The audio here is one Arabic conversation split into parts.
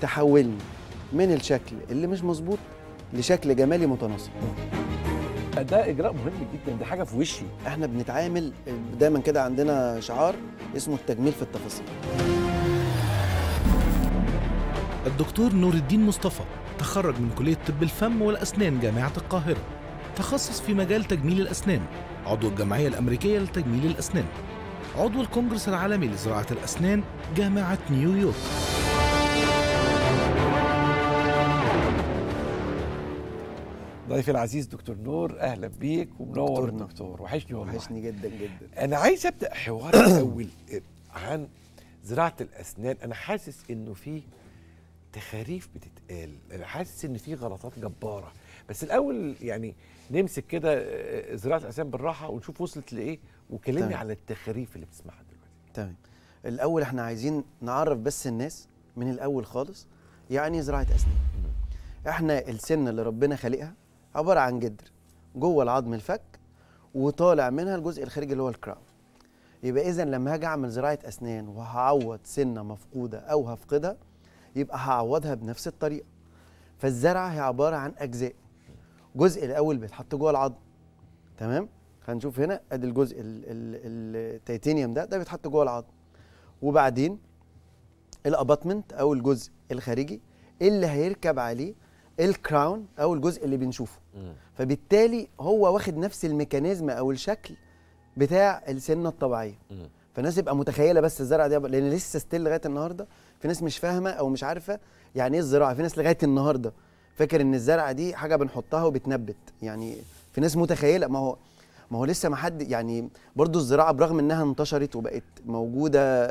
تحولني من الشكل اللي مش مظبوط لشكل جمالي متناسق. ده إجراء مهم جدا دي حاجة في وشي. إحنا بنتعامل دايما كده عندنا شعار اسمه التجميل في التفاصيل. الدكتور نور الدين مصطفى تخرج من كلية طب الفم والأسنان جامعة القاهرة. تخصص في مجال تجميل الأسنان عضو الجمعية الأمريكية لتجميل الأسنان. عضو الكونجرس العالمي لزراعة الأسنان جامعة نيويورك. ضيفي العزيز دكتور نور أهلا بيك ومنور دكتور نور. الدكتور. وحشني والله. وحشني جدا جدا. أنا عايز أبدأ حوار الأول عن زراعة الأسنان. أنا حاسس إنه في تخاريف بتتقال. أنا حاسس إن في غلطات جبارة. بس الأول يعني نمسك كده آه، زراعة الأسنان بالراحة ونشوف وصلت لإيه وكلمني. على التخاريف اللي بتسمعها دلوقتي. تمام. الأول إحنا عايزين نعرف بس الناس من الأول خالص يعني زراعة أسنان. إحنا السن اللي ربنا خالقها عبارة عن جدر جوه العظم الفك وطالع منها الجزء الخارجي اللي هو الكراون. يبقى اذا لما هاجي أعمل زراعة أسنان وهعوض سنة مفقودة أو هفقدها يبقى هعوضها بنفس الطريقة. فالزرعة هي عبارة عن أجزاء. جزء الأول بيتحط جوه العظم تمام؟ هنشوف هنا أدي الجزء ال- ال- التيتانيوم ده ده بيتحط جوه العظم. وبعدين ال abutment أو الجزء الخارجي اللي هيركب عليه ال crown أو الجزء اللي بنشوفه. فبالتالي هو واخد نفس ال mechanism أو الشكل بتاع السنة الطبيعية. فالناس يبقى متخيلة بس الزرعه دي لأن لسه still لغاية النهارده في ناس مش فاهمة أو مش عارفة يعني إيه الزراعة. في ناس لغاية النهارده فاكر إن الزرعة دي حاجة بنحطها وبتنبت. يعني في ناس متخيلة. ما هو ما هو لسه ما حد يعني برضو الزراعة برغم إنها انتشرت وبقت موجودة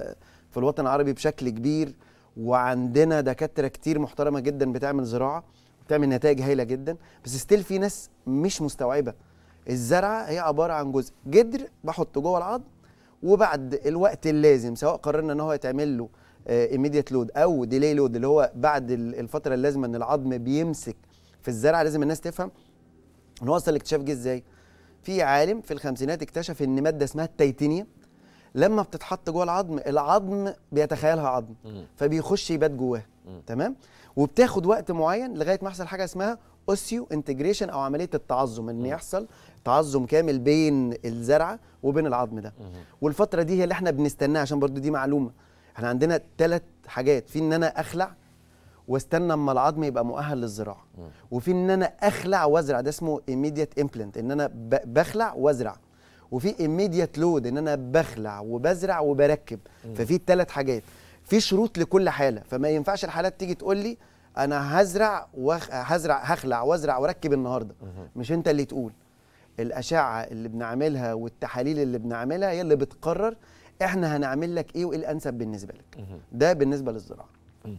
في الوطن العربي بشكل كبير وعندنا دكاترة كتير محترمة جدا بتعمل زراعة بتعمل نتائج هايلة جدا بس ستيل في ناس مش مستوعبة. الزرعة هي عبارة عن جزء. جدر بحطه جوه العظم وبعد الوقت اللازم سواء قررنا إن هو يتعمل له immediate load أو delayed load اللي هو بعد ال- الفترة اللازمة إن العظم بيمسك في الزرعة لازم الناس تفهم ان هو أصلا الاكتشاف جه إزاي. في عالم في الخمسينات اكتشف إن مادة اسمها التيتانيوم لما بتتحط جوه العظم العظم بيتخيلها عظم فبيخش يبات جواه. تمام؟ وبتاخد وقت معين لغاية ما يحصل حاجة اسمها osseointegration أو عملية التعظم إن يحصل تعظم كامل بين الزرعة وبين العظم ده. والفترة دي هي اللي إحنا بنستناها عشان برضو دي معلومة. إحنا عندنا ثلاث حاجات في إن أنا أخلع واستنى أما العظم يبقى مؤهل للزراعة. وفي إن أنا أخلع وازرع ده اسمه immediate implant إن أنا بخلع وازرع وفي immediate load إن أنا بخلع وبزرع وبركب. ففي الثلاث حاجات. في شروط لكل حالة فما ينفعش الحالات تيجي تقول لي أنا هزرع وخ... هزرع هخلع وأزرع وأركب النهارده. مش أنت اللي تقول. الأشعة اللي بنعملها والتحاليل اللي بنعملها هي اللي بتقرر إحنا هنعمل لك إيه وإيه الأنسب بالنسبة لك. ده بالنسبة للزراعة.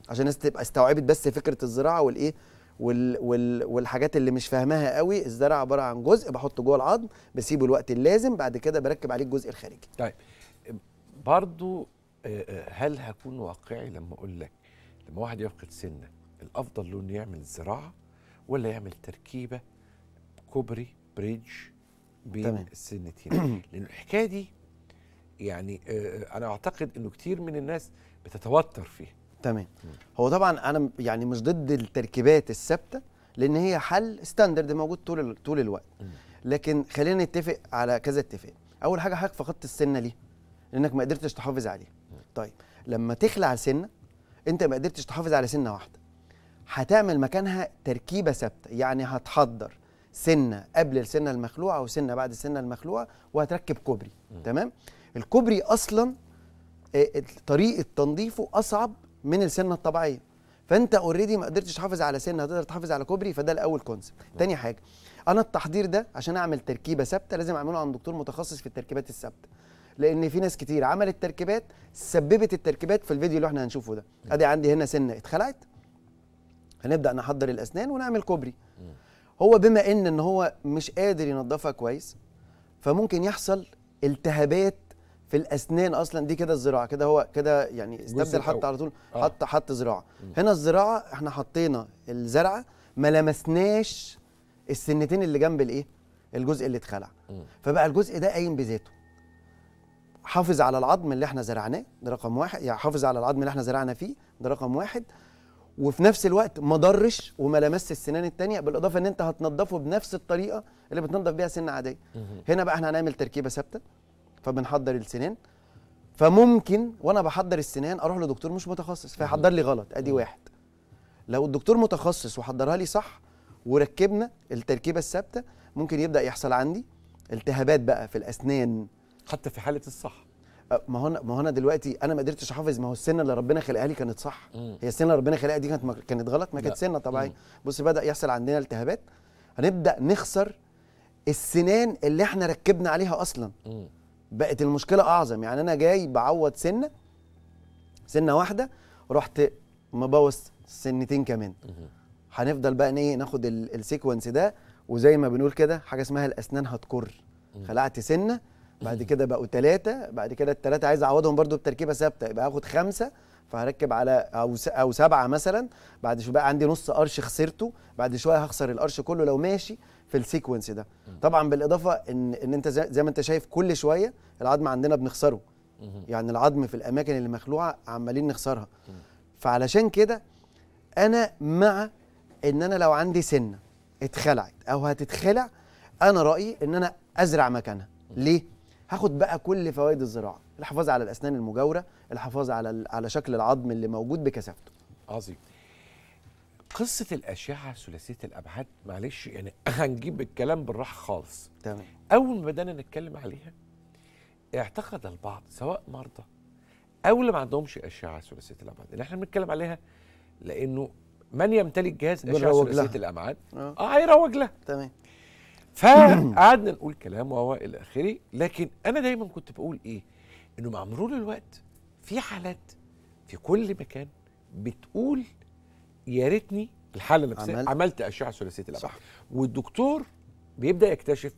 عشان الناس تبقى استوعبت بس فكرة الزراعة والإيه وال وال والحاجات اللي مش فاهماها قوي. الزرع عبارة عن جزء بحطه جوه العظم بسيبه الوقت اللازم بعد كده بركب عليه الجزء الخارجي. طيب. برضو هل هكون واقعي لما أقول لك لما واحد يفقد سنه الأفضل له إنه يعمل زراعة ولا يعمل تركيبة كوبري bridge بين تمام. السنتين؟ لأن الحكاية دي يعني آه، أنا أعتقد إنه كتير من الناس بتتوتر فيها. تمام. هو طبعا أنا يعني مش ضد التركيبات الثابتة لأن هي حل standard موجود طول طول الوقت. لكن خلينا نتفق على كذا اتفاق. أول حاجة حضرتك فقدت السنة ليه؟ لأنك ما قدرتش تحافظ عليه طيب لما تخلع سنه انت ما قدرتش تحافظ على سنة واحدة. هتعمل مكانها تركيبة ثابتة يعني هتحضر سنة قبل السنة المخلوعة وسنة بعد السنة المخلوعة وهتركب كوبري تمام؟ الكوبري أصلا آه، طريقة تنظيفه أصعب من السنة الطبيعية. فأنت already ما قدرتش تحافظ على سنة هتقدر تحافظ على كوبري فده الأول concept تاني حاجة أنا التحضير ده عشان أعمل تركيبة ثابتة لازم أعمله عند دكتور متخصص في التركيبات الثابتة. لأن في ناس كتير عملت تركيبات سببت التركيبات في الفيديو اللي إحنا هنشوفه ده. ادي عندي هنا سنة اتخلعت. هنبدأ نحضر الأسنان ونعمل كوبري. هو بما إن إن هو مش قادر ينظفها كويس فممكن يحصل التهابات في الأسنان أصلا. دي كده الزراعة كده هو كده يعني استبدل حط. على طول آه. حط حط زراعة. هنا الزراعة إحنا حطينا الزرعة ما لمسناش السنتين اللي جنب الإيه؟ الجزء اللي اتخلع. فبقى الجزء ده قايم بذاته. حافظ على العظم اللي إحنا زرعناه ده رقم واحد. يعني حافظ على العظم اللي إحنا زرعنا فيه ده رقم واحد. وفي نفس الوقت ما ضرش وما لمس السنان التانية بالإضافة إن أنت هتنضفه بنفس الطريقة اللي بتنضف بيها سنة عادية. هنا بقى إحنا هنعمل تركيبة ثابتة فبنحضر السنان. فممكن وأنا بحضر السنان أروح لدكتور مش متخصص فيحضر لي غلط أدي واحد. لو الدكتور متخصص وحضرها لي صح وركبنا التركيبة الثابتة ممكن يبدأ يحصل عندي التهابات بقى في الأسنان حتى في حالة الصح. أه، ما هو ما هو دلوقتي أنا ما قدرتش أحافظ ما هو السنة اللي ربنا خلقها لي كانت صح. مم. هي السنة اللي ربنا خلقها دي كانت كانت غلط ما كانت. سنة طبيعية. مم. بص بدأ يحصل عندنا التهابات. هنبدأ نخسر السنان اللي إحنا ركبنا عليها أصلا. مم. بقت المشكلة أعظم. يعني أنا جاي بعوض سنة سنة واحدة رحت مبوظ سنتين كمان. هنفضل بقى إيه ناخد ال- ال sequence ده. وزي ما بنقول كده حاجة اسمها الأسنان هتكر. خلعت سنة بعد كده بقوا ثلاثة بعد كده الثلاثه عايز أعوضهم برضو بتركيبة ثابتة يبقى هاخد خمسة فهركب على أو أو سبعة مثلا بعد شوية بقى عندي نص قرش خسرته بعد شوية هخسر القرش كله لو ماشي في ال sequence ده. طبعا بالإضافة إن إن أنت زي, زي ما أنت شايف كل شوية العظم عندنا بنخسره. يعني العظم في الأماكن اللي مخلوعة عمالين نخسرها. فعلشان كده أنا مع إن أنا لو عندي سنة اتخلعت أو هتتخلع أنا رأيي إن أنا أزرع مكانها. ليه؟ هاخد بقى كل فوائد الزراعة الحفاظ على الأسنان المجاورة الحفاظ على على شكل العظم اللي موجود بكثافته. عظيم. قصة الأشعة ثلاثية الأبعاد معلش يعني هنجيب الكلام بالراحة خالص. تمام. أول ما بدأنا نتكلم عليها اعتقد البعض سواء مرضى أو اللي ما عندهمش أشعة ثلاثية الأبعاد اللي إحنا بنتكلم عليها لأنه من يمتلك جهاز أشعة. ثلاثية الأبعاد؟ آه. آه هيروج لها. تمام. فقعدنا نقول كلام وهو إلى آخره. لكن أنا دايما كنت بقول إيه؟ إنه مع مرور الوقت في حالات في كل مكان بتقول يا ريتني الحالة نفسها عملت. عملت أشعة ثلاثية الابعاد. والدكتور بيبدأ يكتشف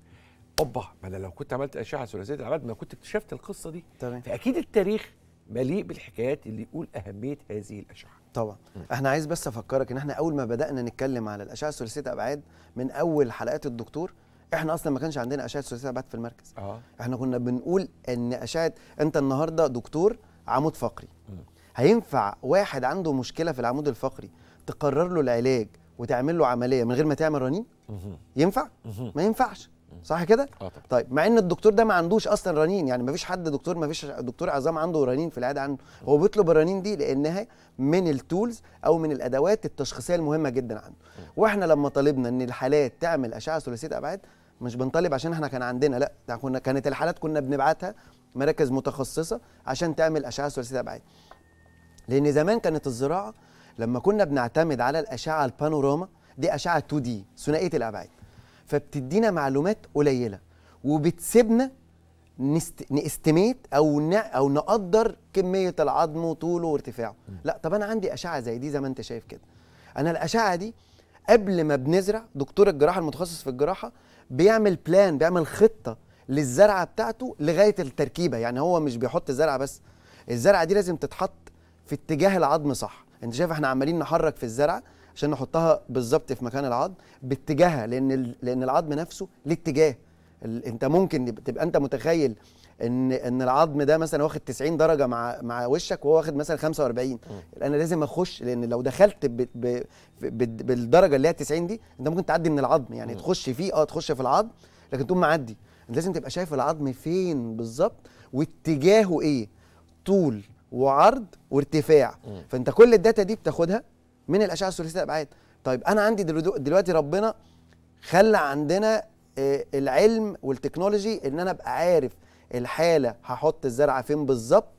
أوبا ما أنا لو كنت عملت أشعة ثلاثية الابعاد ما كنت اكتشفت القصة دي. تمام. فأكيد التاريخ مليء بالحكايات اللي يقول أهمية هذه الأشعة. طبعا. إحنا عايز بس افكرك ان إحنا اول ما بدأنا نتكلم على الأشعة ثلاثيه الابعاد من أول حلقات الدكتور إحنا أصلا ما كانش عندنا أشعة ثلاثيه الابعاد في المركز. آه. إحنا كنا بنقول إن أشعة أنت النهارده دكتور عمود فقري. مم. هينفع واحد عنده مشكلة في العمود الفقري تقرر له العلاج وتعمل له عملية من غير ما تعمل رنين؟ ينفع؟ ما ينفعش. صح كده؟ طبعا. طيب مع إن الدكتور ده ما عندوش أصلا رنين يعني ما فيش حد دكتور ما فيش دكتور عظام عنده رنين في العاده عنده. هو بيطلب الرنين دي لأنها من التولز أو من الأدوات التشخيصية المهمة جدا عنده. وإحنا لما طالبنا إن الحالات تعمل أشعة ثلاثية أبعاد مش بنطالب عشان إحنا كان عندنا لأ كنا كانت الحالات كنا بنبعتها مراكز متخصصة عشان تعمل أشعة ثلاثية أبعاد. لأن زمان كانت الزراعة لما كنا بنعتمد على الأشعة البانوراما دي أشعة 2 دي ثنائية الأبعاد. فبتدينا معلومات قليلة. وبتسيبنا نست... نستميت أو ن... أو نقدر كمية العظم وطوله وارتفاعه. لا طب أنا عندي أشعة زي دي زي ما أنت شايف كده. أنا الأشعة دي قبل ما بنزرع دكتور الجراحة المتخصص في الجراحة بيعمل بلان بيعمل خطة للزرعة بتاعته لغاية التركيبة. يعني هو مش بيحط الزرعه بس. الزرعة دي لازم تتحط في اتجاه العظم صح. أنت شايف إحنا عمالين نحرك في الزرعة عشان نحطها بالظبط في مكان العظم باتجاهها لأن لأن العظم نفسه ليه اتجاه أنت ممكن تبقى أنت متخيل إن إن العظم ده مثلا واخد 90 درجة مع مع وشك وهو واخد مثلا 45 أنا لازم أخش لأن لو دخلت ب ب ب بالدرجة اللي هي 90 دي أنت ممكن تعدي من العظم. يعني تخش فيه آه تخش في العظم لكن تقوم معدي. انت لازم تبقى شايف العظم فين بالظبط واتجاهه إيه؟ طول وعرض وارتفاع. فأنت كل ال data دي بتاخدها من الأشعة الثلاثية الابعاد طيب أنا عندي دلو- دلوقتي ربنا خلى عندنا آه، العلم وال technology إن أنا أبقى عارف الحالة هحط الزرعة فين بالظبط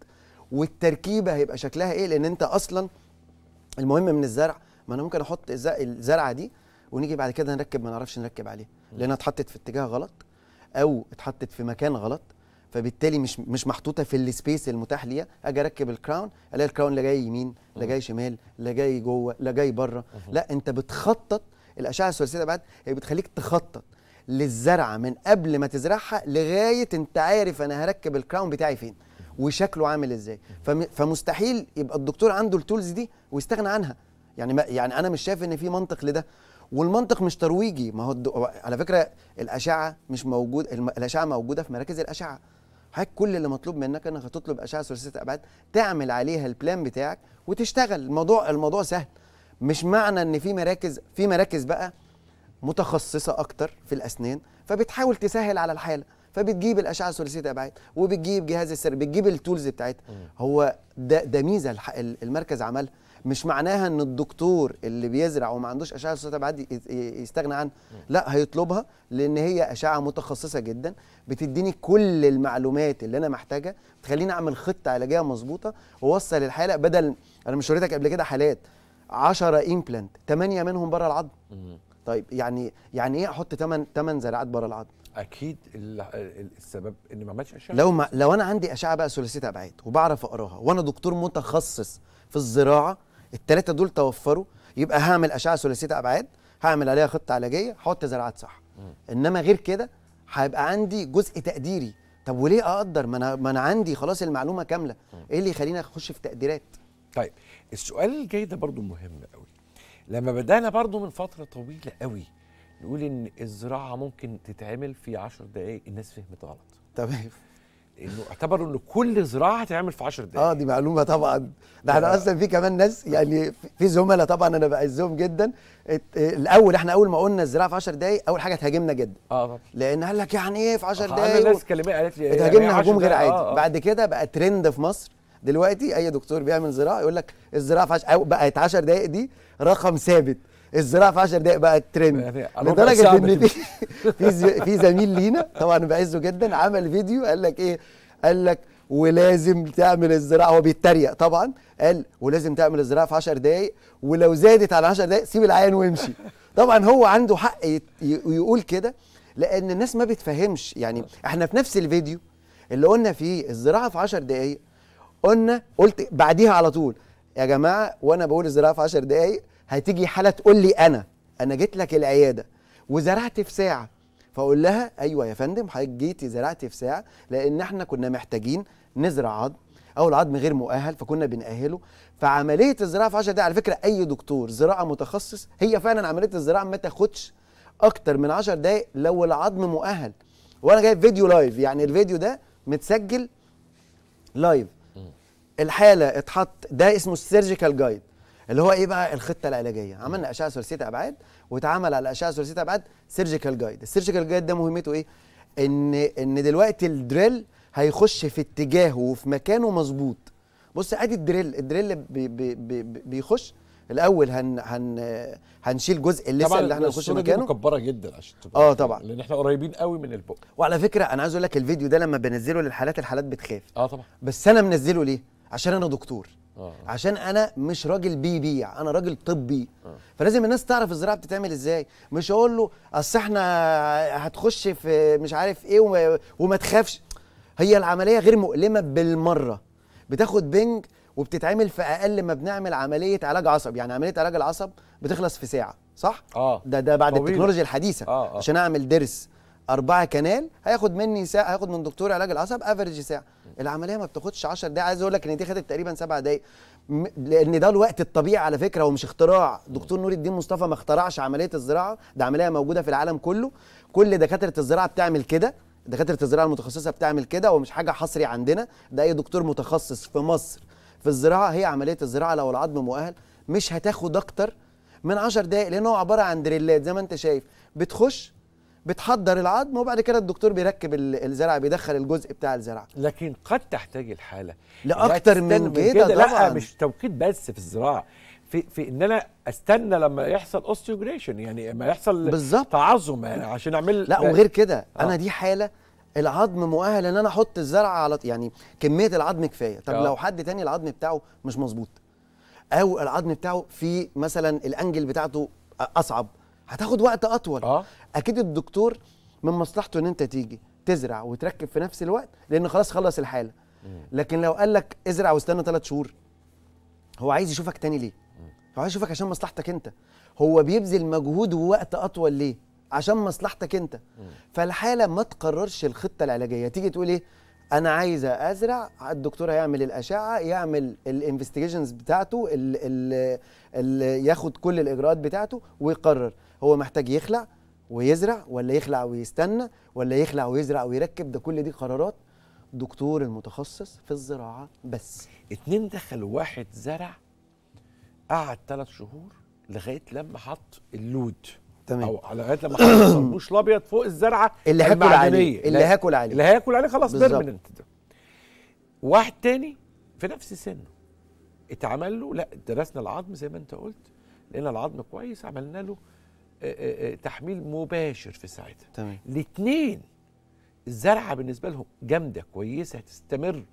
والتركيبة هيبقى شكلها إيه لأن أنت أصلا المهم من الزرع ما أنا ممكن أحط الز- الزرعة دي ونيجي بعد كده نركب ما نعرفش نركب عليها لأنها اتحطت في اتجاه غلط أو اتحطت في مكان غلط فبالتالي مش مش محطوطة في ال space المتاح ليها أجي أركب ال crown ألاقي ال crown لا جاي يمين لا جاي شمال لا جاي جوه لا جاي بره. لا أنت بتخطط. الأشعة الثلاثية الابعاد هي بتخليك تخطط للزرعة من قبل ما تزرعها لغاية أنت عارف أنا هركب ال crown بتاعي فين وشكله عامل إزاي. فم- فمستحيل يبقى الدكتور عنده ال tools دي ويستغنى عنها. يعني ما يعني أنا مش شايف إن في منطق لده. والمنطق مش ترويجي. ما هو الد... على فكرة الأشعة مش موجود. الأشعة موجودة في مراكز الأشعة. حضرتك كل اللي مطلوب منك إنك هتطلب أشعة ثلاثيه أبعاد تعمل عليها البلان بتاعك وتشتغل. الموضوع الموضوع سهل. مش معنى إن في مراكز في مراكز بقى متخصصة أكتر في الأسنان فبتحاول تسهل على الحالة. فبتجيب الأشعة ثلاثيه الابعاد وبتجيب جهاز السر بتجيب التولز بتاعتها. هو ده ده ميزة المركز عملها. مش معناها إن الدكتور اللي بيزرع وما عندوش أشعة ثلاثيه الابعاد ي- ي- يستغنى عنها لا هيطلبها لأن هي أشعة متخصصة جدا بتديني كل المعلومات اللي أنا محتاجها تخليني أعمل خطة علاجية مظبوطة وأوصل الحالة بدل أنا مش وريتك قبل كده حالات 10 امبلانت 8 منهم بره العظم. طيب يعني يعني إيه أحط 8 8 زراعات بره العظم؟ أكيد ال- ال- السبب إن ما عملش أشعة. لو ما لو أنا عندي أشعة بقى ثلاثيه ابعاد وبعرف أقراها وأنا دكتور متخصص في الزراعة الثلاثه دول توفروا يبقى هعمل أشعة ثلاثية أبعاد هعمل عليها خطة علاجية هحط زراعات صح. إنما غير كده هيبقى عندي جزء تقديري. طب وليه أقدر؟ ما أنا ما أنا عندي خلاص المعلومة كاملة. إيه اللي يخليني أخش في تقديرات؟ طيب السؤال الجاي ده برضو مهم قوي. لما بدأنا برضو من فترة طويلة قوي نقول إن الزراعة ممكن تتعمل في 10 دقائق الناس فهمت غلط. تمام. إنه اعتبروا ان كل زراعة هتتعمل في 10 دقائق آه دي معلومة طبعا. ده إحنا آه. أصلا في كمان ناس يعني في- زملاء طبعا أنا بعزهم جدا. الأول إحنا أول ما قلنا الزراعة في 10 دقائق أول حاجة تهاجمنا جدا. آه طبعا. لأن قال لك يعني إيه في 10 أنا دقائق ناس كلمات قالت لي يعني اتهاجمنا 10 هجوم غير. عادي. آه، آه. بعد كده بقى ترند في مصر. دلوقتي أي دكتور بيعمل زراعة يقول لك الزراعة في 10 أو بقت 10 دقائق دي رقم ثابت. الزراعة في 10 دقائق بقت ترند لدرجة إن في في زميل لينا طبعا بعزه جدا عمل فيديو قال لك إيه؟ قال لك ولازم تعمل الزراعة. هو بيتريق طبعا. قال ولازم تعمل الزراعة في 10 دقائق ولو زادت على 10 دقائق سيب العيان وامشي. طبعا هو عنده حق يقول كده لأن الناس ما بتفهمش. يعني إحنا في نفس الفيديو اللي قلنا فيه الزراعة في 10 دقائق قلنا قلت بعديها على طول يا جماعة وأنا بقول الزراعة في 10 دقائق هتيجي حالة تقول لي أنا أنا جيت لك العيادة وزرعت في ساعة. فأقول لها أيوه يا فندم حضرتك جيتي زرعتي في ساعة لأن إحنا كنا محتاجين نزرع عظم أو العظم غير مؤهل فكنا بنأهله. فعملية الزراعة في 10 دقائق على فكرة أي دكتور زراعة متخصص هي فعلا عملية الزراعة ما تاخدش أكتر من 10 دقائق لو العظم مؤهل. وأنا جايب فيديو live يعني الفيديو ده متسجل live الحالة اتحط ده اسمه ال surgical guide اللي هو إيه بقى؟ الخطة العلاجية. عملنا أشعة ثلاثيه أبعاد واتعمل على أشعة ثلاثيه أبعاد surgical guide ال surgical guide ده مهمته إيه؟ إن إن دلوقتي ال drill هيخش في اتجاهه وفي مكانه مظبوط. بص أدي ال drill. ال drill بي بي بي بي بيخش. الأول هن هن هنشيل جزء اللسه طبعا اللي إحنا نخش الصورة دي مكانه. مكبرة جدا عشان تبقى آه، طبعا. لأن إحنا قريبين قوي من البق. وعلى فكرة أنا عايز أقول لك الفيديو ده لما بنزله للحالات الحالات بتخاف. آه طبعا. بس أنا منزله ليه؟ عشان أنا دكتور. آه. عشان أنا مش راجل بيبيع أنا راجل طبي. فلازم الناس تعرف الزراعة بتتعمل إزاي. مش أقول له أصل إحنا هتخش في مش عارف إيه وما, وما تخافش. هي العملية غير مؤلمة بالمرة. بتاخد بنج وبتتعمل في أقل ما بنعمل عملية علاج عصب. يعني عملية علاج العصب بتخلص في ساعة صح؟ آه. ده ده بعد طويلة. التكنولوجيا الحديثة. آه، آه. عشان أعمل ضرس أربعة كنال هياخد مني ساعة هياخد من دكتور علاج العصب افريج ساعة. العملية ما بتاخدش 10 دقايق عايز أقول لك إن دي خدت تقريبا سبع دقايق. م- لأن ده الوقت الطبيعي على فكرة ومش اختراع. دكتور نور الدين مصطفى ما اخترعش عملية الزراعة. ده عملية موجودة في العالم كله. كل دكاترة الزراعة بتعمل كده. دكاترة الزراعة المتخصصة بتعمل كده ومش حاجة حصري عندنا. ده أي دكتور متخصص في مصر. في الزراعة هي عملية الزراعة لو العظم مؤهل. مش هتاخد أكتر من 10 دقايق لأن هو عبارة عن دريلات. زي ما أنت شايف بتخش بتحضر العظم وبعد كده الدكتور بيركب ال- الزرع بيدخل الجزء بتاع الزرع لكن قد تحتاج الحالة لأكتر لا من كده لأ. مش توقيت بس في الزراعة في في إن أنا أستنى لما يحصل اوستيوجريشن يعني لما يحصل بالظبط. تعظم يعني عشان أعمل لأ وغير كده آه. أنا دي حالة العظم مؤهل إن أنا أحط الزرع على يعني كمية العظم كفاية طب آه. لو حد تاني العظم بتاعه مش مظبوط أو العظم بتاعه في مثلا الأنجل بتاعته أصعب هتاخد وقت أطول. آه. أكيد الدكتور من مصلحته إن أنت تيجي تزرع وتركب في نفس الوقت لأن خلاص خلص الحالة. لكن لو قال لك ازرع واستنى ثلاث شهور هو عايز يشوفك تاني ليه؟ هو عايز يشوفك عشان مصلحتك أنت. هو بيبذل مجهود ووقت أطول ليه؟ عشان مصلحتك أنت. فالحالة ما تقررش الخطة العلاجية. تيجي تقول إيه؟ أنا عايزه أزرع الدكتور هيعمل الأشعة يعمل الانفستيجيشنز بتاعته ال ال ال ياخد كل الإجراءات بتاعته ويقرر. هو محتاج يخلع ويزرع ولا يخلع ويستنى ولا يخلع ويزرع ويركب؟ ده كل دي قرارات دكتور المتخصص في الزراعة بس. اتنين دخلوا واحد زرع قعد ثلاث شهور لغاية لما حط اللود. تمام. أو لغاية لما حط الأبيض فوق الزرعة اللي هاكل. عليه اللي هاكل عليه. اللي هياكل عليه خلاص. بيرمننت ده. واحد تاني في نفس سنه اتعمل له لا درسنا العظم زي ما انت قلت لقينا العظم كويس عملنا له تحميل مباشر في ساعتها. تمام. الاثنين الزرعة بالنسبة لهم جامدة كويسة هتستمر.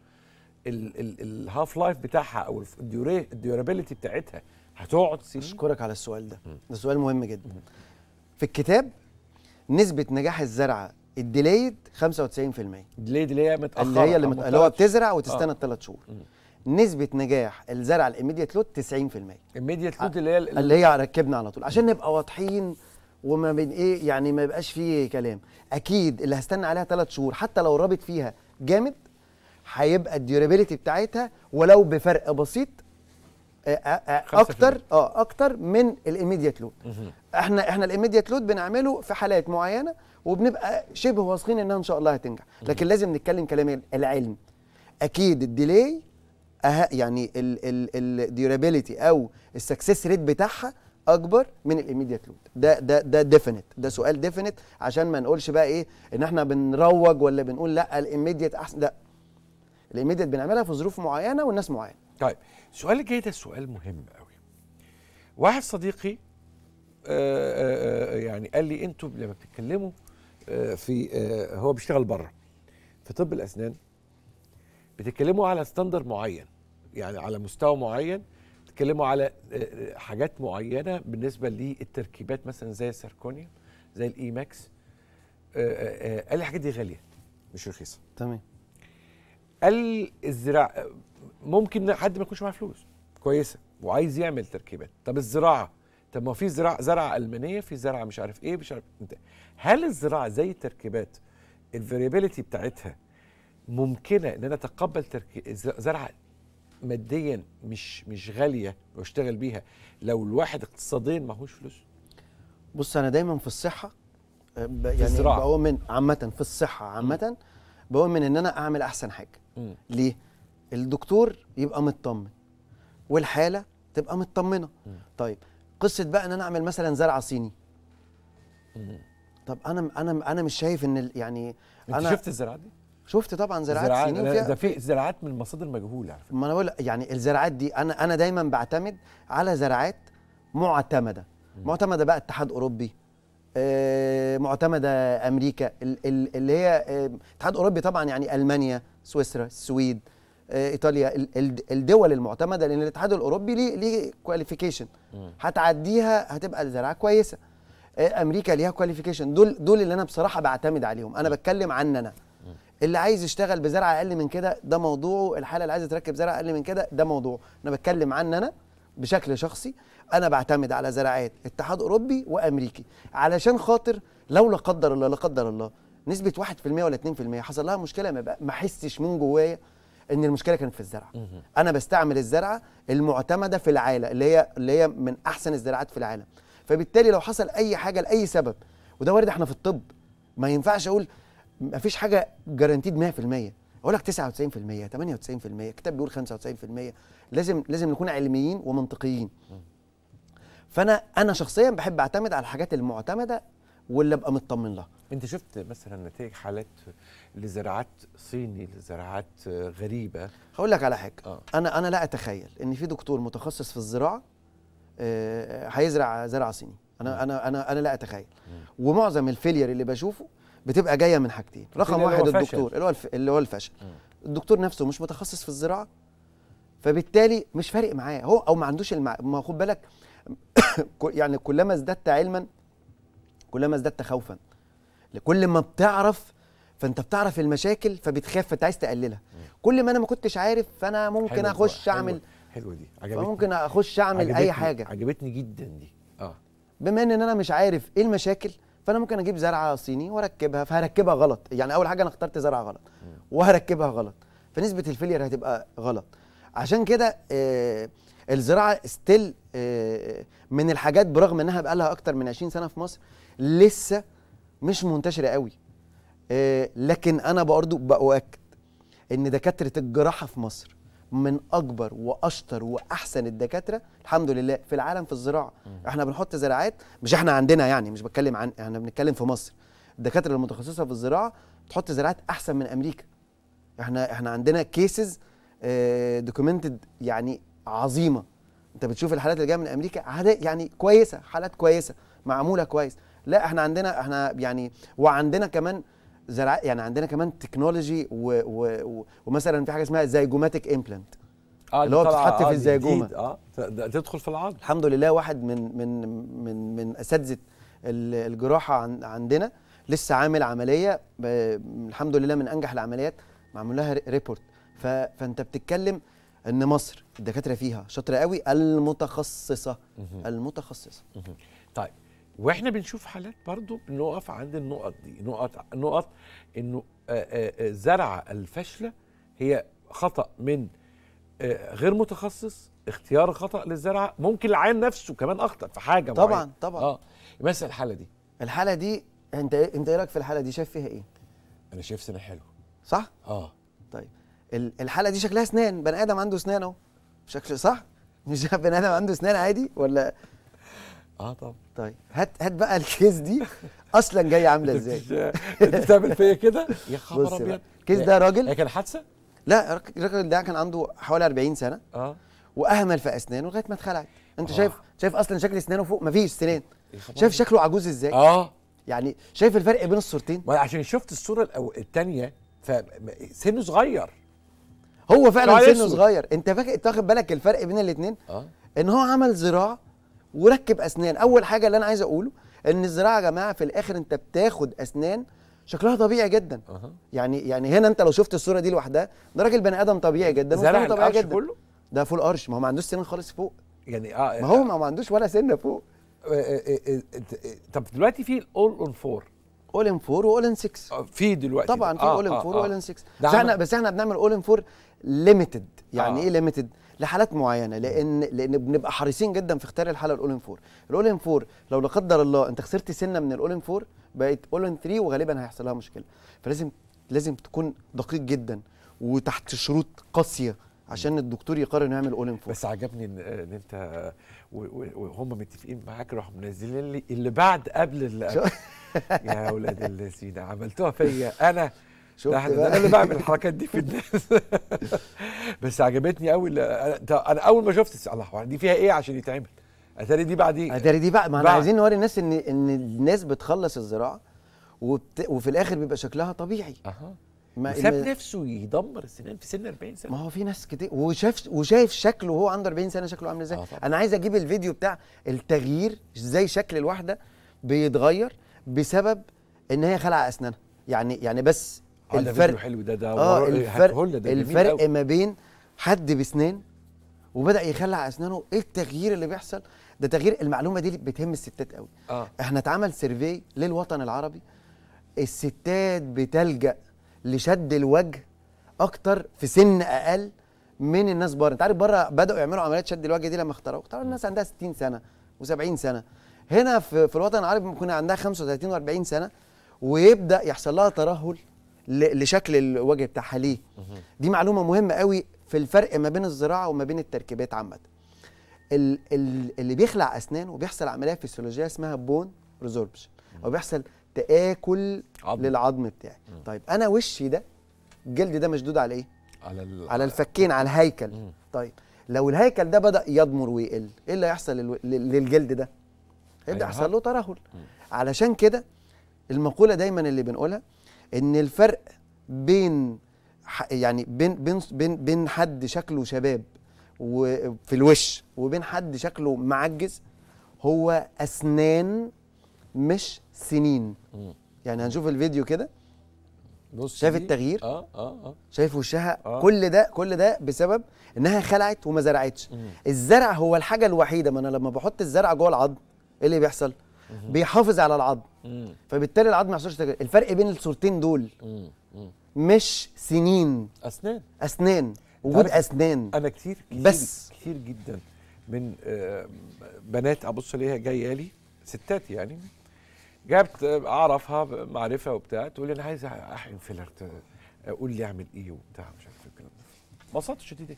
ال half life بتاعها أو ال durability بتاعتها هتقعد سنين. أشكرك على السؤال ده. ده سؤال مهم جدا. في الكتاب نسبة نجاح الزرعة ال delayed 95% ليه دي اللي هي متأخرة اللي هي اللي, هو. بتزرع وتستنى الثلاث شهور. نسبة نجاح الزرعة ال immediate load 90% immediate load اللي هي ال- اللي هي ركبنا على طول. عشان نبقى واضحين وما بين إيه يعني ما يبقاش فيه كلام. أكيد اللي هستنى عليها ثلاث شهور حتى لو رابط فيها جامد هيبقى ال durability بتاعتها ولو بفرق بسيط آه، آه، آه، أكتر آه أكتر من ال immediate load إحنا إحنا ال immediate load بنعمله في حالات معينة وبنبقى شبه واثقين إنها إن شاء الله هتنجح. لكن لازم نتكلم كلام العلم. أكيد ال delayed أه يعني ال durability أو ال success rate بتاعها أكبر من ال immediate load ده ده ده definite ده سؤال definite عشان ما نقولش بقى إيه إن إحنا بنروج ولا بنقول لأ ال immediate أحسن. لأ. ال immediate بنعملها في ظروف معينة والناس معينة. طيب السؤال الجاي ده سؤال مهم قوي واحد صديقي آه، آه، آه، يعني قال لي أنتوا لما بتتكلموا في هو بيشتغل بره في طب الأسنان بتتكلموا على standard معين يعني على مستوى معين بتتكلموا على آه، آه، حاجات معينة بالنسبة للتركيبات مثلا زي ال zirconium زي ال E-max آه، قال لي الحاجات دي غالية مش رخيصة. تمام. قال الزراعة ممكن حد ما يكونش معاه فلوس كويسة وعايز يعمل تركيبات. طب الزراعة طب ما في زراعة زرعة ألمانية في زرعة مش عارف إيه مش عارف انت هل الزراعة زي التركيبات الفاريبيليتي بتاعتها ممكنة إن أنا أتقبل زرعة ماديا مش مش غالية وأشتغل بيها لو الواحد اقتصاديا معهوش فلوس؟ بص أنا دايما في الصحة آه، يعني. بؤمن عامه في الصحة عامه بؤمن إن أنا أعمل أحسن حاجة. مم. ليه؟ الدكتور يبقى مطمن والحالة تبقى مطمنة. طيب قصة بقى إن أنا أعمل مثلا زرعة صيني. طب أنا أنا أنا مش شايف إن يعني أنت أنا شفت الزراعات دي؟ شفت طبعا زراعات لا، وفيها ده في زراعات من مصادر مجهوله على فكرة. ما أنا بقول يعني الزراعات دي أنا أنا دايما بعتمد على زراعات معتمدة. معتمدة بقى اتحاد أوروبي آه، معتمدة أمريكا ال- ال- اللي هي آه، اتحاد أوروبي طبعا يعني ألمانيا سويسرا السويد آه، إيطاليا ال- ال- الدول المعتمدة لأن الاتحاد الأوروبي ليه ليه qualification هتعديها هتبقى الزراعة كويسة. آه، أمريكا ليها qualification دول دول اللي أنا بصراحة بعتمد عليهم. أنا بتكلم عن أنا اللي عايز يشتغل بزرعة أقل من كده ده موضوعه. الحالة اللي عايزة تركب زرعة أقل من كده ده موضوع أنا بتكلم عن أنا بشكل شخصي. أنا بعتمد على زراعات اتحاد أوروبي وأمريكي علشان خاطر لو لا قدر الله لا قدر الله نسبة 1% ولا 2% حصل لها مشكلة ما احسش من جوايا إن المشكلة كانت في الزرعة. أنا بستعمل الزرعة المعتمدة في العالم اللي هي اللي هي من أحسن الزراعات في العالم. فبالتالي لو حصل أي حاجة لأي سبب وده وارد إحنا في الطب ما ينفعش أقول ما فيش حاجة جارانتيد 100% أقول لك 99% 98% الكتاب بيقول 95% لازم لازم نكون علميين ومنطقيين. فأنا أنا شخصيا بحب أعتمد على الحاجات المعتمدة واللي أبقى مطمن لها. أنت شفت مثلا نتائج حالات لزراعات صيني لزراعات غريبة؟ هقول لك على حاجة. آه. أنا أنا لا أتخيل إن في دكتور متخصص في الزراعة آه، هيزرع زرع صيني. أنا أنا أنا أنا لا أتخيل. ومعظم الفيلير اللي بشوفه بتبقى جاية من حاجتين. رقم واحد الدكتور. اللي هو الف... اللي هو الفشل. الدكتور نفسه مش متخصص في الزراعة فبالتالي مش فارق معاه. هو أو ما عندوش المع... ما خد بالك يعني كلما ازددت علما كلما ازددت خوفا. كل ما بتعرف فأنت بتعرف المشاكل فبتخاف فأنت عايز تقللها. كل ما أنا ما كنتش عارف فأنا ممكن أخش حلوة- أعمل حلوة دي. عجبتني. فممكن أخش أعمل أي عجبتني- حاجة. عجبتني جدا دي. آه. بما إن أنا مش عارف إيه المشاكل فأنا ممكن أجيب زرعة صيني وأركبها فهركبها غلط. يعني أول حاجة أنا اخترت زرعة غلط وهركبها غلط. فنسبة ال failure هتبقى غلط. عشان كده آه الزراعة still آه من الحاجات برغم إنها بقى لها أكتر من 20 سنة في مصر لسه مش منتشرة قوي. آه لكن أنا برضو بأؤكد إن دكاترة الجراحة في مصر من أكبر وأشطر وأحسن الدكاترة الحمد لله في العالم في الزراعة. إحنا بنحط زراعات مش إحنا عندنا يعني مش بتكلم عن إحنا بنتكلم في مصر. الدكاترة المتخصصة في الزراعة تحط زراعات أحسن من أمريكا. إحنا إحنا عندنا cases documented يعني عظيمة. أنت بتشوف الحالات اللي جاية من أمريكا يعني كويسة حالات كويسة معمولة كويس. لا إحنا عندنا إحنا يعني وعندنا كمان زراعة يعني عندنا كمان تكنولوجي و و و ومثلا في حاجة اسمها zygomatic implant آه اللي هو بتتحط في آه، دي ال zygoma. جديد، آه تدخل في العظم الحمد لله واحد من من من من أساتذة ال- الجراحة عن عندنا لسه عامل عملية ب- الحمد لله من أنجح العمليات معمول لها ري- ريبورت فأنت بتتكلم إن مصر الدكاترة فيها شاطرة قوي المتخصصة. المتخصصة. وإحنا بنشوف حالات برضو بنقف عند النقط دي. نقط نقط إنه زرع الفشله هي خطأ من غير متخصص اختيار خطأ للزرعة ممكن العيان نفسه كمان أخطأ في حاجة طبعا معينة. طبعا. آه. مثل الحالة دي. الحالة دي أنت أنت إيه رأيك في الحالة دي؟ شايف فيها إيه؟ أنا شايف سنة حلو صح؟ آه. طيب. ال- الحالة دي شكلها اسنان بني آدم عنده اسنان أهو. شكل صح؟ مش بني آدم عنده اسنان عادي ولا آه طبعا. طيب. هات هات بقى الكيس دي. أصلا جاية عاملة إزاي؟ أنت بتعمل فيا كده؟ يا خبر. أبيض. الكيس ده هي راجل. كان حادثة؟ لا الراجل ده كان عنده حوالي 40 سنة. آه. وأهمل في أسنانه لغاية ما اتخلعت. أنت آه. شايف شايف أصلا شكل أسنانه فوق؟ مفيش سنان شايف. شكله عجوز إزاي؟ آه. يعني شايف الفرق بين الصورتين؟ ما عشان شفت الصورة الأو... الثانية فسنه صغير. هو فعلا سنه. صغير. أنت فاكر أنت واخد بالك الفرق بين الاثنين آه. إن هو عمل زراعة وركب أسنان. أول حاجة اللي أنا عايز أقوله إن الزراعة يا جماعة في الآخر أنت بتاخد أسنان شكلها طبيعي جدا. أها. يعني يعني هنا أنت لو شفت الصورة دي لوحدها ده راجل بني آدم طبيعي جدا زرع طبيعي الـ arch جدا. كله؟ ده full arch ما هو ما عندوش سنان خالص فوق. يعني آه ما هو ما ما عندوش ولا سنة فوق. آه، آه، آه، آه، آه، طب دلوقتي في الأول on four all on 4 و all on 6 في دلوقتي طبعا في آه، اول ان آه، 4 آه. واول ان 6 ده بس إحنا بس إحنا بنعمل all on 4 limited يعني آه. إيه limited لحالات معينة لأن لأن بنبقى حريصين جدا في اختيار الحالة ال all on 4 الأول ان 4 لو لا قدر الله أنت خسرت سنة من الأول ان 4 بقت اول ان 3 وغالبا هيحصل لها مشكلة. فلازم لازم تكون دقيق جدا وتحت شروط قاسية عشان الدكتور يقرر إنه يعمل اول ان 4 بس عجبني إن, إن أنت وهم متفقين معاك راحوا منزلين لي اللي بعد قبل اللي قبل. يا أولاد الذين عملتوها فيا أنا. شفت ده ده؟ أنا اللي بعمل الحركات دي في الناس. بس عجبتني قوي أنا أول ما شفت الله دي فيها إيه عشان يتعمل؟ أتاري دي بعدين أتاري دي بقى ما إحنا بعد. عايزين نوري الناس ان إن الناس بتخلص الزراعة وبت... وفي الآخر بيبقى شكلها طبيعي. أها. ما وساب ما- نفسه يدمر السنان في سن 40 ما سنه هو في ناس كتير وشاف وشايف شكله وهو عنده 40 سنة شكله عامل إزاي. آه طبعا. أنا عايز أجيب الفيديو بتاع التغيير إزاي شكل الواحدة بيتغير بسبب إن هي خلع أسنانها. يعني يعني بس آه، الفرق حلو ده ده آه الفرق ده الفرق. ما بين حد بسنان وبدأ يخلع أسنانه. إيه التغيير اللي بيحصل؟ ده تغيير المعلومة دي بتهم الستات قوي. آه. إحنا اتعمل سيرفي للوطن العربي. الستات بتلجأ لشد الوجه أكتر في سن أقل من الناس بره. أنت عارف بره بدأوا يعملوا عمليات شد الوجه دي لما اخترعوا اخترعوا الناس عندها 60 سنة و70 سنة. هنا في, في الوطن العربي ممكن عندها 35 و40 سنة ويبدأ يحصل لها ترهل لشكل الوجه بتاعها ليه. دي معلومة مهمة قوي في الفرق ما بين الزراعة وما بين التركيبات عامة. ال- ال- اللي بيخلع أسنان وبيحصل عملية فسيولوجيه اسمها bone resorption أو بيحصل تآكل عظم. للعظم بتاعي. طيب أنا وشي ده الجلد ده مشدود على إيه؟ على ال... على الفكين على الهيكل. مم. طيب لو الهيكل ده بدأ يضمر ويقل إيه اللي هيحصل للو- لل- للجلد ده؟ هيبدأ. يحصل له ترهل. علشان كده المقولة دايما اللي بنقولها إن الفرق بين يعني بين بين بين بين حد شكله شباب وفي الوش وبين حد شكله معجز هو أسنان مش سنين. يعني هنشوف الفيديو كده بص شايف دي. التغيير؟ آه آه آه شايف وشها آه. كل ده كل ده بسبب إنها خلعت وما زرعتش. الزرع هو الحاجة الوحيدة ما أنا لما بحط الزرع جوه العظم إيه اللي بيحصل بيحافظ على العظم. فبالتالي العظم ما يحصلش تغيير الفرق بين الصورتين دول. مش سنين. أسنان. أسنان. وجود أسنان. أنا كتير كتير بس. كتير جدا من آه، بنات أبص عليها جاية لي ستات يعني. جابت آه، أعرفها معرفة وبتاع. تقول لي أنا عايز احقن فيلر قول لي أعمل إيه وبتاع. مش عارف الكلام ده. ببساطه شديدة.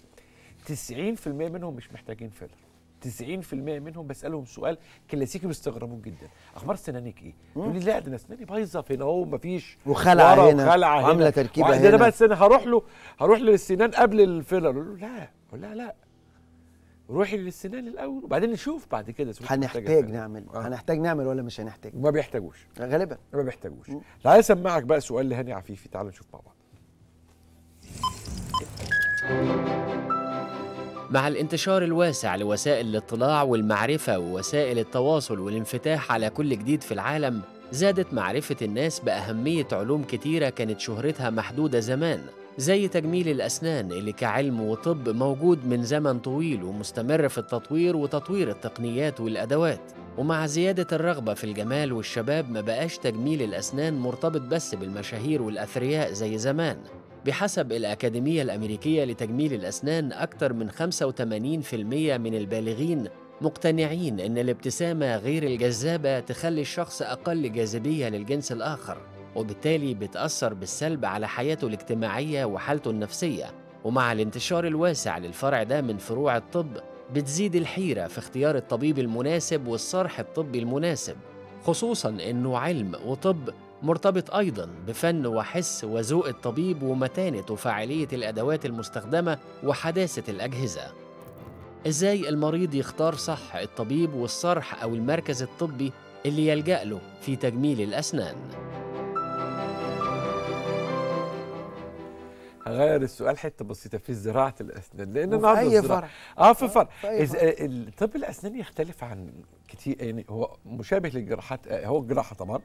90% منهم مش محتاجين فيلر. 90% منهم بسالهم سؤال كلاسيكي بيستغربوه جدا. أخبار سنانك إيه؟ يقول لي لا ده أنا اسناني بايظة فين اهو مفيش وخلع هنا وخلع هنا. وعاملة تركيبة هنا. بقى السنان هروح له هروح للسنان قبل الفيلر. أقول له لا لها لا روحي للسنان الأول وبعدين نشوف بعد كده هنحتاج. نعمل آه. هنحتاج نعمل ولا مش هنحتاج؟ وما بيحتاجوش. غالبا. ما بيحتاجوش. تعالى أسمعك بقى سؤال لهاني عفيفي تعالى نشوف مع بعض. مع الانتشار الواسع لوسائل الاطلاع والمعرفة ووسائل التواصل والانفتاح على كل جديد في العالم زادت معرفة الناس بأهمية علوم كتيرة كانت شهرتها محدودة زمان زي تجميل الأسنان اللي كعلم وطب موجود من زمن طويل ومستمر في التطوير وتطوير التقنيات والأدوات. ومع زيادة الرغبة في الجمال والشباب ما بقاش تجميل الأسنان مرتبط بس بالمشاهير والأثرياء زي زمان. بحسب الأكاديمية الأمريكية لتجميل الأسنان أكثر من 85% من البالغين مقتنعين إن الابتسامة غير الجذابة تخلي الشخص أقل جاذبية للجنس الآخر وبالتالي بتأثر بالسلب على حياته الاجتماعية وحالته النفسية. ومع الانتشار الواسع للفرع ده من فروع الطب بتزيد الحيرة في اختيار الطبيب المناسب والصرح الطبي المناسب خصوصا إنه علم وطب مرتبط أيضا بفن وحس وذوق الطبيب ومتانة وفاعلية الأدوات المستخدمة وحداثة الأجهزة. إزاي المريض يختار صح الطبيب والصرح أو المركز الطبي اللي يلجأ له في تجميل الأسنان؟ هغير السؤال حتة بسيطة في زراعة الأسنان لأن النهارده أي فرع. آه في أي إز- آه، طب الأسنان يختلف عن كتير يعني هو مشابه للجراحات آه، هو الجراحه طبعا.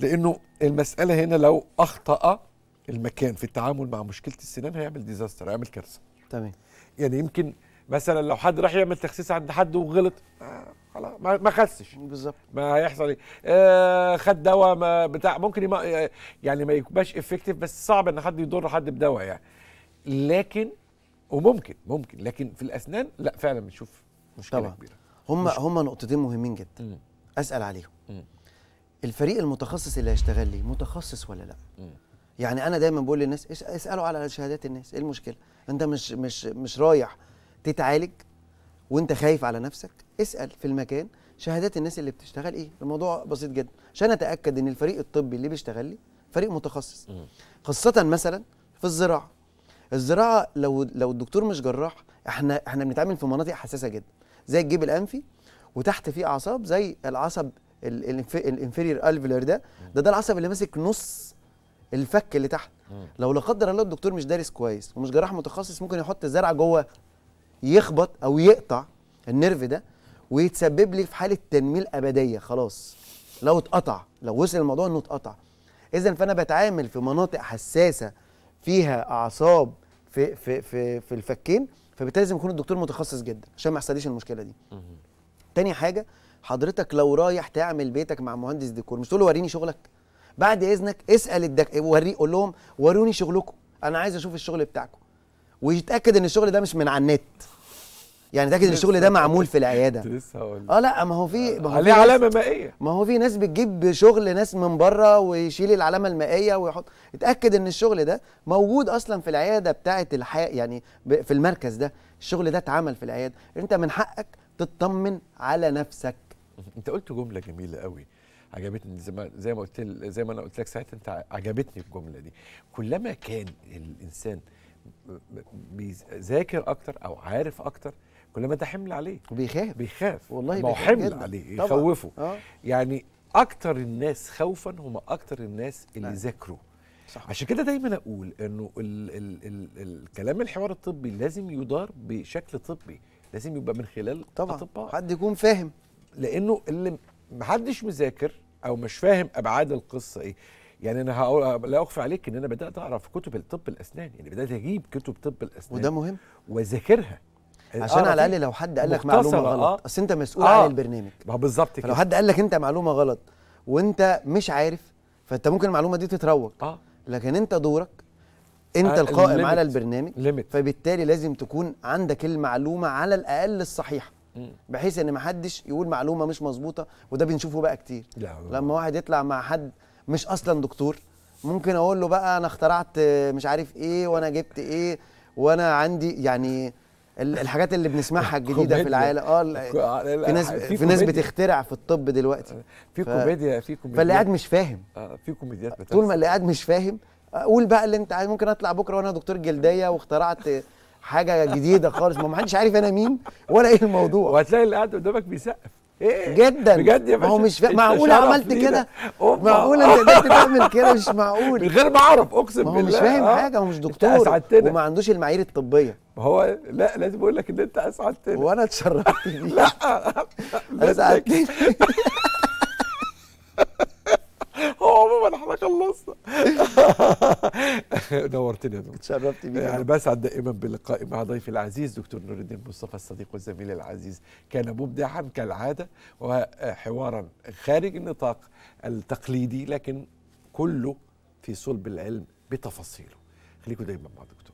لأنه المساله هنا لو اخطا المكان في التعامل مع مشكله السنان هيعمل disaster هيعمل كارثه. تمام. يعني يمكن مثلا لو حد راح يعمل تخسيس عند حد وغلط آه خلاص ما ما خسش. بالظبط. ما هيحصل إيه؟ آه خد دواء ما بتاع ممكن يما يعني ما يبقاش effective بس صعب إن حد يضر حد بدواء يعني. لكن وممكن ممكن لكن في الأسنان لا فعلا بنشوف مشكلة طبعا. كبيرة. هم مش- هم نقطتين مهمين جدا. أسأل عليهم. الفريق المتخصص اللي هيشتغل لي متخصص ولا لا. يعني أنا دايما بقول للناس اس- اسألوا على شهادات الناس إيه المشكلة؟ أنت مش مش مش رايح تتعالج وأنت خايف على نفسك؟ اسأل في المكان شهادات الناس اللي بتشتغل إيه؟ الموضوع بسيط جدا. عشان أتأكد إن الفريق الطبي اللي بيشتغل لي فريق متخصص. خاصة مثلا في الزراعة. الزراعة لو لو الدكتور مش جراح إحنا إحنا بنتعامل في مناطق حساسة جدا زي الجيب الأنفي وتحت فيه أعصاب زي العصب ال inferior alveolar ده ده ده العصب اللي ماسك نص الفك اللي تحت. لو لا قدر الله الدكتور مش دارس كويس ومش جراح متخصص ممكن يحط الزرعه جوه يخبط أو يقطع ال nerve ده ويتسبب لي في حالة تنميل أبدية خلاص لو اتقطع لو وصل الموضوع إنه اتقطع اذا فأنا بتعامل في مناطق حساسة فيها أعصاب في في في في الفكين فبالتالي لازم يكون الدكتور متخصص جدا عشان ما يحصليش المشكلة دي. تاني حاجة حضرتك لو رايح تعمل بيتك مع مهندس ديكور مش تقول له وريني شغلك؟ بعد إذنك اسأل الدك... وري قول لهم وروني شغلكم أنا عايز أشوف الشغل بتاعكم. ويتأكد إن الشغل ده مش من على النت. يعني تاكد إن الشغل ده معمول في العيادة. لسه هقول آه لا ما هو في ما هو عليه علامة مائية. ما هو في ناس بتجيب شغل ناس من بره ويشيل العلامة المائية ويحط. اتأكد إن الشغل ده موجود أصلا في العيادة بتاعه الحياة يعني في المركز ده. الشغل ده اتعمل في العيادة. أنت من حقك تطمن على نفسك. انت قلت جملة جميلة قوي. عجبتني زي ما زي ما قلت زي ما أنا قلت لك ساعتها انت عجبتني الجملة دي. كلما كان الإنسان بيذاكر أكتر أو عارف أكتر كلما ده حمل عليه. وبيخاف بيخاف. والله ما هو حمل. عليه. يخوفه. آه. يعني أكتر الناس خوفا هم أكتر الناس اللي نعم. ذاكروا. صح. عشان كده دايما أقول إنه ال ال ال الكلام الحوار الطبي لازم يدار بشكل طبي. لازم يبقى من خلال طبعا. أطباء. حد يكون فاهم. لأنه اللي محدش مذاكر أو مش فاهم ابعاد القصة إيه يعني أنا هقول لا اخفي عليك ان أنا بدأت اقرا في كتب الطب الاسنان يعني بدأت أجيب كتب طب الاسنان وده مهم واذاكرها عشان أقرأ على. الأقل لو حد قال لك معلومة غلط آه. أصل أنت مسؤول آه. عن البرنامج ما بالظبط فلو كده حد قال لك أنت معلومة غلط وأنت مش عارف فأنت ممكن المعلومة دي تتروج آه لكن أنت دورك أنت آه، القائم limit. على البرنامج فبالتالي لازم تكون عندك المعلومة على الأقل الصحيحة بحيث إن محدش يقول معلومة مش مظبوطة وده بنشوفه بقى كتير. لا لما واحد يطلع مع حد مش أصلا دكتور ممكن أقول له بقى أنا اخترعت آه، مش عارف إيه وأنا جبت إيه وأنا عندي يعني ال- الحاجات اللي بنسمعها الجديدة. في العالم. آه ال- في ناس في ناس. بتخترع في الطب دلوقتي. في ف- كوميديا في كوميديا. فاللي قاعد مش فاهم. آه في كوميديات طول. ما اللي قاعد مش فاهم قول بقى اللي أنت عايز. ممكن أطلع بكرة وأنا دكتور جلدية واخترعت حاجة جديدة خالص. ما حدش عارف أنا مين ولا إيه الموضوع. وهتلاقي اللي قاعد قدامك بيسقف. إيه؟ جدا. بجد يا ما هو باشا. مش معقول عملت. كده. معقول أنت قدرت تعمل كده؟ مش من معقول غير ما أعرف أقسم ما هو بالله. مش فاهم آه. حاجة هو مش دكتور وما عندوش المعايير الطبية. هو لا لازم أقول لك إن أنت أسعدتنا. وأنا اتشرفت بيه لا. اسعدتني هو عموما إحنا خلصنا. نورتني يا دكتور. اتشرفت بيه يعني بسعد دائما بلقائي مع ضيفي العزيز دكتور نور الدين مصطفى الصديق والزميل العزيز. كان مبدعا كالعادة وحوارا خارج النطاق التقليدي لكن كله في صلب العلم بتفاصيله. خليكم دايما مع دكتور.